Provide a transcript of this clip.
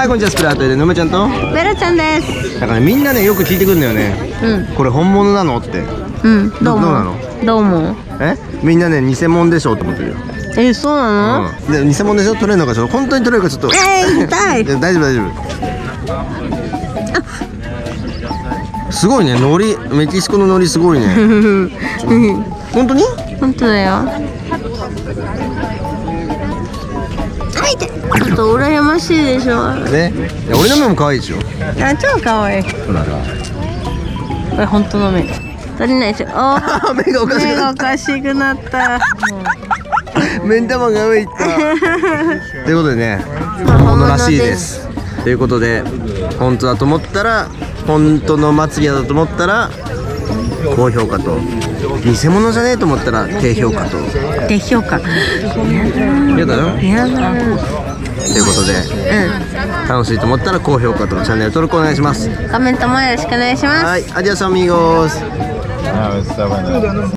はいこんにちはスプラートでのめちゃんと。ベルちゃんです。だからねみんなねよく聞いてくるんだよね。うん。これ本物なのって。うんどうもどうなの？どうもえ？みんなね偽物でしょって思ってるよ。えそうなの、うん。で偽物でしょ？取れるのかちょっと本当に取れるかちょっと。えー痛い。大丈夫大丈夫。すごいね。海苔メキシコの海苔すごいね。本当に？本当だよ。あいて。ちょっと羨ましいでしょ。ね。俺の目も可愛いでしょ。あ超可愛い。ほらこれ本当の目。取れないでしょああ目がおかしく目がなっおかしくなった。た 目ん玉が上行った。ということでねまあ本物らしいです。ということで本当だと思ったら本当のまつげだと思ったら高評価と。偽物じゃねえと思ったら低評価と。低評価。やだよやだということでう楽しいと思ったら高評価と。チャンネル登録お願いします。んコメントもよろしくお願いします。はい。アディオスアミーゴス。Ah.